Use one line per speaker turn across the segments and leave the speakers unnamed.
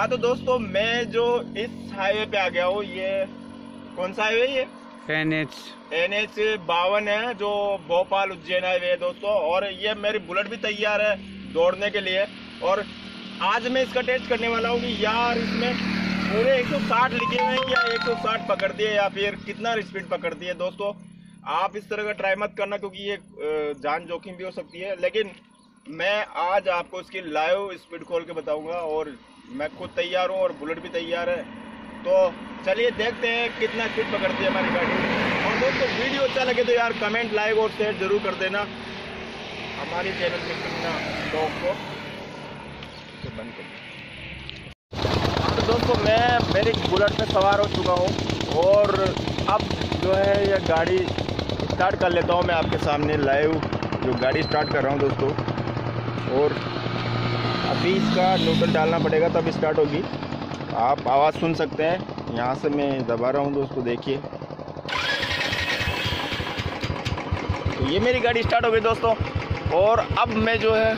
हाँ तो दोस्तों मैं जो इस हाईवे पे आ गया हूँ ये कौन सा हाईवे ये?
एन एच
एन एच बावन है जो भोपाल उज्जैन हाईवे है दोस्तों और ये मेरी बुलेट भी तैयार है दौड़ने के लिए और आज मैं इसका टेस्ट करने वाला हूँ कि यार इसमें पूरे 160 लिखे हुए हैं या 160 पकड़ दिए या फिर कितना स्पीड पकड़ दिए दोस्तों। आप इस तरह का ट्राई मत करना क्योंकि ये जान जोखिम भी हो सकती है लेकिन मैं आज आपको इसकी लाइव स्पीड खोल के बताऊँगा और मैं खुद तैयार हूँ और बुलेट भी तैयार है। तो चलिए देखते हैं कितना स्पीड पकड़ती है हमारी गाड़ी। और दोस्तों, वीडियो अच्छा लगे तो यार कमेंट लाइक और शेयर ज़रूर कर देना। हमारी चैनल पे कितना डॉग को तो बंद कर तो दोस्तों, मैं मेरी बुलेट पे सवार हो चुका हूँ और अब जो है ये गाड़ी स्टार्ट कर लेता हूँ मैं आपके सामने लाइव जो गाड़ी स्टार्ट कर रहा हूँ दोस्तों। और अभी इसका न्यूट्रल डालना पड़ेगा, तब स्टार्ट होगी। आप आवाज़ सुन सकते हैं। यहाँ से मैं दबा रहा हूँ दोस्तों, देखिए। तो ये मेरी गाड़ी स्टार्ट हो गई दोस्तों। और अब मैं जो है,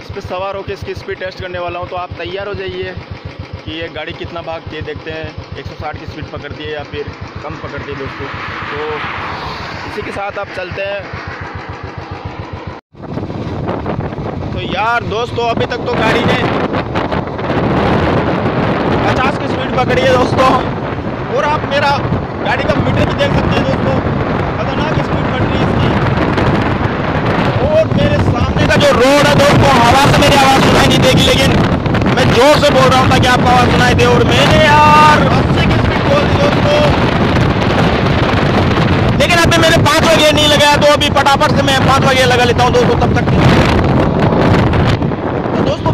इस पर सवार होकर इसकी स्पीड टेस्ट करने वाला हूँ। तो आप तैयार हो जाइए कि ये गाड़ी कितना भागती है देखते हैं। 160 की स्पीड पकड़ती है या फिर कम पकड़ती है दोस्तों। तो इसी के साथ आप चलते हैं। तो यार दोस्तों, अभी तक तो गाड़ी ने 50 की स्पीड पकड़ी है दोस्तों। और आप मेरा गाड़ी का मीटर भी देख सकते हैं दोस्तों। खतरनाक स्पीड पड़ रही है इसकी। और मेरे सामने का जो रोड है दोस्तों, हवा से मेरी आवाज़ सुनाई नहीं देगी, लेकिन मैं ज़ोर से बोल रहा हूँ ताकि आपको आवाज़ सुनाई दे। और मैंने यार अस्सी की स्पीड बोल दी दोस्तों। लेकिन अभी मैंने पाँच बजे नहीं लगाया तो अभी फटाफट से मैं पाँच बजे लगा लेता हूँ दोस्तों, तब तक। दोस्तों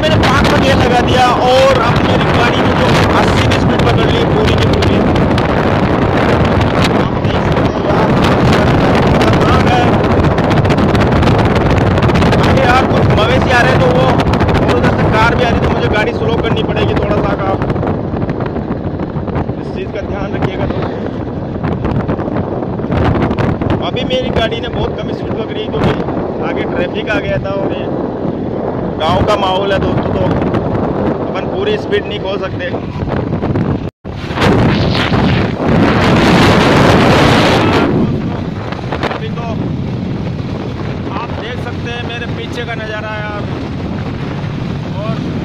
मैंने पाँच बजे लगा दिया और अब मेरी गाड़ी में जो अस्सी की स्पीड पकड़ ली पूरी की पूरी आप देख सकते यार, खतरनाक। आगे यार कुछ मवेशी आ रहे वो और उधर से कार भी आ रही मुझे गाड़ी स्लो करनी पड़ेगी थोड़ा सा आप इस चीज़ का ध्यान रखिएगा दोस्तों अभी मेरी गाड़ी ने बहुत कम स्पीड पकड़ी क्योंकि आगे ट्रैफ़िक आ गया था और ये गाँव का माहौल है दोस्तों तो अपन पूरी स्पीड नहीं खो सकते अभी तो आप देख सकते हैं मेरे पीछे का नज़ारा यार और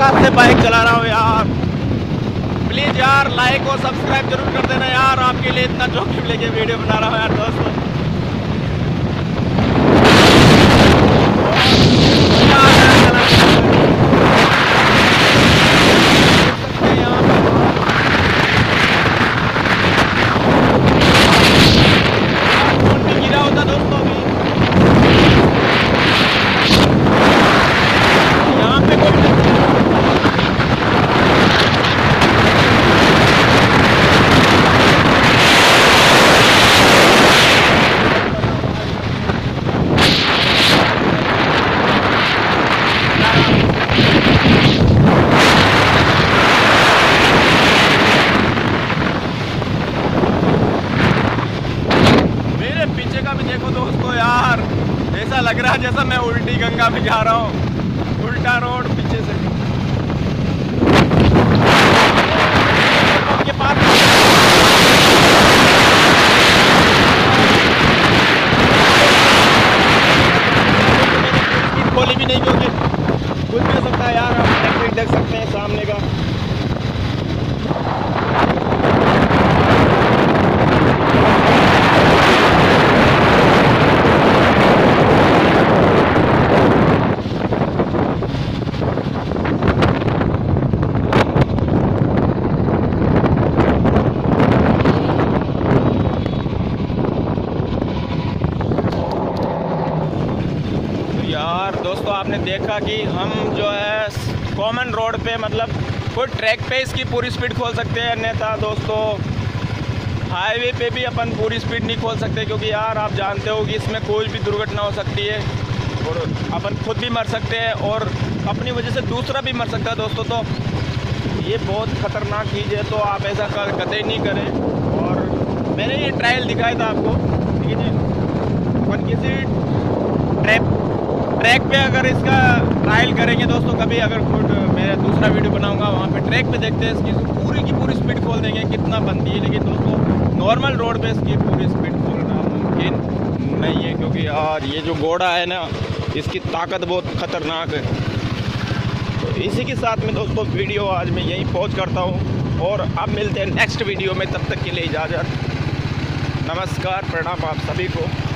हाथ से बाइक चला रहा हूँ यार। प्लीज़ यार लाइक और सब्सक्राइब ज़रूर कर देना यार। आपके लिए इतना जोखिम लेके वीडियो बना रहा हूँ यार, दोस्तों मज़ा आ रहा है चलाने में। देख सकते हैं यहाँ पे। फ़ोन भी गिरा होता दोस्तों अभी यहाँ पे कोई मेरे दोस्तों यार, ऐसा लग रहा है जैसा मैं उल्टी गंगा में जा रहा हूँ। उल्टा रोड पीछे से। के खोली भी नहीं क्योंकि कुछ भी हो सकता यार, आप देख सकते हैं सामने का तो यार दोस्तों आपने देखा कि हम जो है कॉमन रोड पे मतलब कोई ट्रैक पे इसकी पूरी स्पीड खोल सकते हैं। अन्यथा दोस्तों हाईवे पे भी अपन पूरी स्पीड नहीं खोल सकते, क्योंकि यार आप जानते हो कि इसमें कोई भी दुर्घटना हो सकती है। और अपन खुद भी मर सकते हैं और अपनी वजह से दूसरा भी मर सकता है दोस्तों। तो ये बहुत खतरनाक चीज़ है तो आप ऐसा कर कतई नहीं करें। और मैंने ये ट्रायल दिखाया था आपको, ठीक है जी? अपन किसी ट्रैप ट्रैक पे अगर इसका ट्रायल करेंगे दोस्तों, कभी अगर खुद मैं दूसरा वीडियो बनाऊँगा, वहाँ पे ट्रैक पे देखते हैं, इसकी पूरी की पूरी स्पीड खोल देंगे, कितना बनती है। लेकिन दोस्तों नॉर्मल रोड पे इसकी पूरी स्पीड खोलना मुमकिन नहीं है, क्योंकि यार, ये जो घोड़ा है ना, इसकी ताकत बहुत ख़तरनाक है। तो इसी के साथ में दोस्तों वीडियो आज मैं यहीं पहुँच करता हूँ, और अब मिलते हैं नेक्स्ट वीडियो में, तब तक के लिए इजाज़त। नमस्कार, प्रणाम आप सभी को।